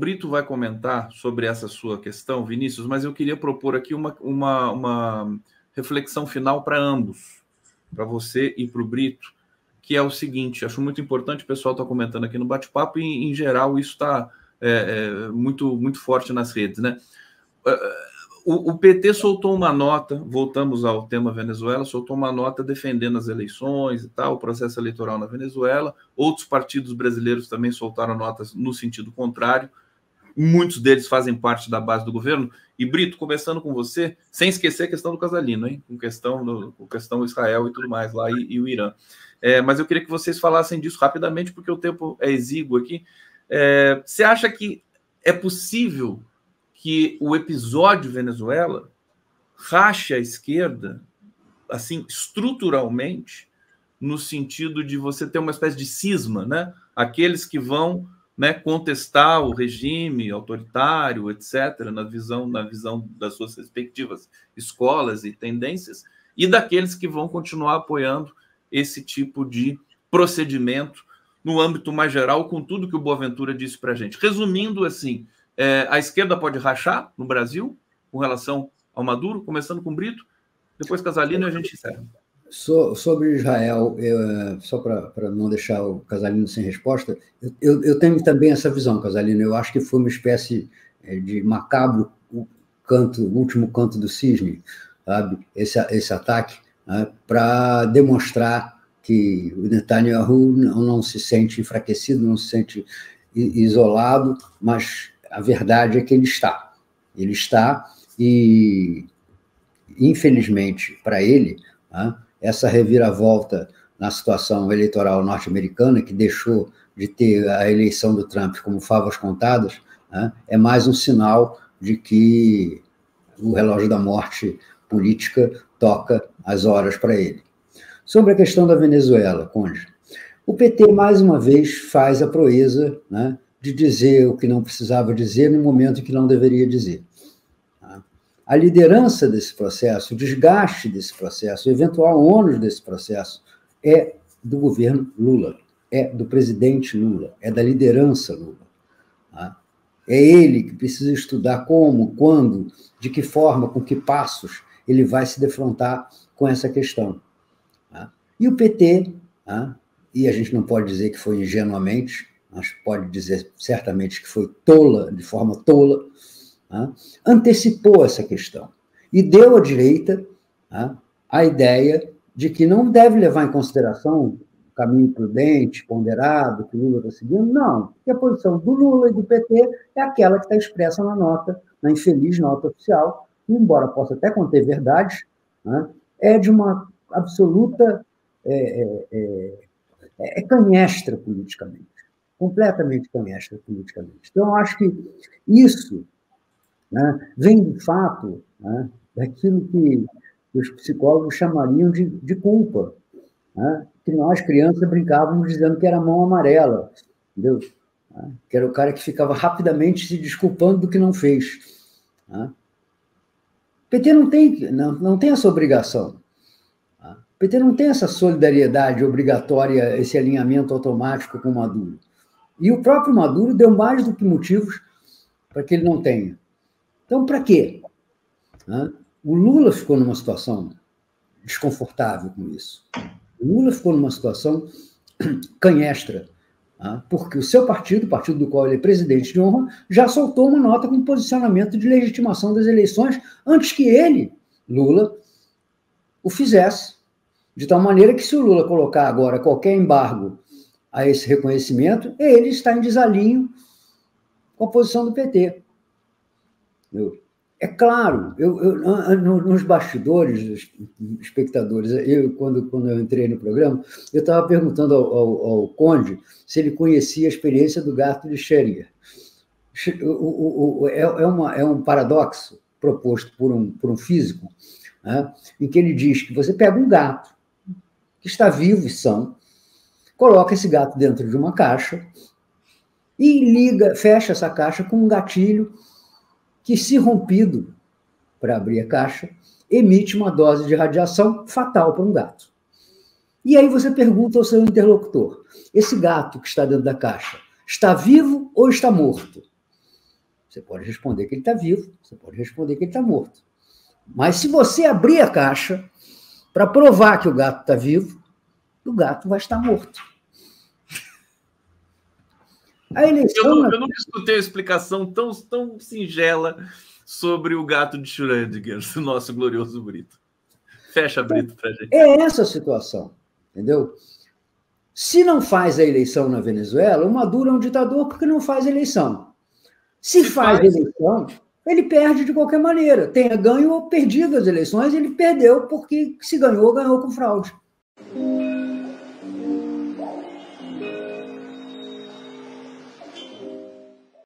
Brito vai comentar sobre essa sua questão, Vinícius, mas eu queria propor aqui uma, uma, uma reflexão final para ambos, para você e para o Brito, que é o seguinte: acho muito importante, o pessoal está comentando aqui no bate-papo, e em geral isso está é, é, muito, muito forte nas redes, né? O, o, PT soltou uma nota, voltamos ao tema Venezuela, soltou uma nota defendendo as eleições e tal, o processo eleitoral na Venezuela. Outros partidos brasileiros também soltaram notas no sentido contrário. Muitos deles fazem parte da base do governo. E Brito, começando com você, sem esquecer a questão do Casalino, hein? Com questão do com questão Israel e tudo mais lá e, e o Irã. É, mas eu queria que vocês falassem disso rapidamente, porque o tempo é exíguo aqui. É, você acha que é possível que o episódio Venezuela rache a esquerda, assim, estruturalmente, no sentido de você ter uma espécie de cisma, né? Aqueles que vão né, contestar o regime autoritário, etc., na visão, na visão das suas respectivas escolas e tendências, e daqueles que vão continuar apoiando esse tipo de procedimento no âmbito mais geral, com tudo que o Boaventura disse para a gente. Resumindo, assim, é, a esquerda pode rachar no Brasil com relação ao Maduro, começando com Brito, depois Casalino e a gente encerra. So, sobre Israel, eu, é, só para não deixar o Casalino sem resposta, eu, eu, tenho também essa visão, Casalino. Eu acho que foi uma espécie é, de macabro o canto, o último canto do cisne, sabe? Esse, esse ataque, né? para demonstrar que o Netanyahu não, não se sente enfraquecido, não se sente isolado, mas a verdade é que ele está. Ele está e, infelizmente, para ele, né, essa reviravolta na situação eleitoral norte-americana, que deixou de ter a eleição do Trump como favas contadas, né, é mais um sinal de que o relógio da morte política toca as horas para ele. Sobre a questão da Venezuela, Conde, o PT, mais uma vez, faz a proeza né, de dizer o que não precisava dizer no momento em que não deveria dizer. Tá? A liderança desse processo, o desgaste desse processo, o eventual ônus desse processo é do governo Lula, é do presidente Lula, é da liderança Lula. Tá? É ele que precisa estudar como, quando, de que forma, com que passos ele vai se defrontar com essa questão. Tá? E o PT, e a gente não pode dizer que foi ingenuamente, mas pode dizer certamente que foi tola, de forma tola, né, antecipou essa questão e deu à direita né, a ideia de que não deve levar em consideração o caminho prudente, ponderado, que o Lula está seguindo, não, que a posição do Lula e do PT é aquela que está expressa na nota, na infeliz nota oficial, que, embora possa até conter verdades, né, é de uma absoluta é, é, é, é canhestra politicamente completamente canhestra politicamente. Então, acho que isso né, vem, de fato, né, daquilo que os psicólogos chamariam de, de culpa, né, que nós, crianças, brincávamos dizendo que era mão amarela, entendeu? Né, que era o cara que ficava rapidamente se desculpando do que não fez. Né. PT não tem, não, não tem essa obrigação. Né. O PT não tem essa solidariedade obrigatória, esse alinhamento automático com o Maduro. E o próprio Maduro deu mais do que motivos para que ele não tenha. Então, para quê? O Lula ficou numa situação desconfortável com isso. O Lula ficou numa situação canhestra, porque o seu partido, o partido do qual ele é presidente de honra, já soltou uma nota com posicionamento de legitimação das eleições antes que ele, Lula, o fizesse. De tal maneira que, se o Lula colocar agora qualquer embargo a esse reconhecimento, ele está em desalinho com a posição do PT. É claro, eu, eu, nos bastidores, espectadores, eu, quando, quando eu entrei no programa, eu estava perguntando ao, ao, ao, Conde se ele conhecia a experiência do gato de Schrödinger. É, é, uma, é um paradoxo proposto por um, por um físico, né, em que ele diz que você pega um gato que está vivo e são, coloca esse gato dentro de uma caixa e liga, fecha essa caixa com um gatilho que, se rompido para abrir a caixa, emite uma dose de radiação fatal para um gato. E aí você pergunta ao seu interlocutor: esse gato que está dentro da caixa está vivo ou está morto? Você pode responder que ele está vivo, você pode responder que ele está morto. Mas se você abrir a caixa para provar que o gato está vivo, o gato vai estar morto. A eleição. Eu, não, eu nunca escutei uma explicação tão, tão singela sobre o gato de Schrödinger, o nosso glorioso Brito. Fecha, Brito, para gente. É essa a situação, entendeu? Se não faz a eleição na Venezuela, o Maduro é um ditador porque não faz eleição. Se, se faz, faz eleição, ele perde de qualquer maneira. Tenha ganho ou perdido as eleições, ele perdeu porque se ganhou, ganhou com fraude.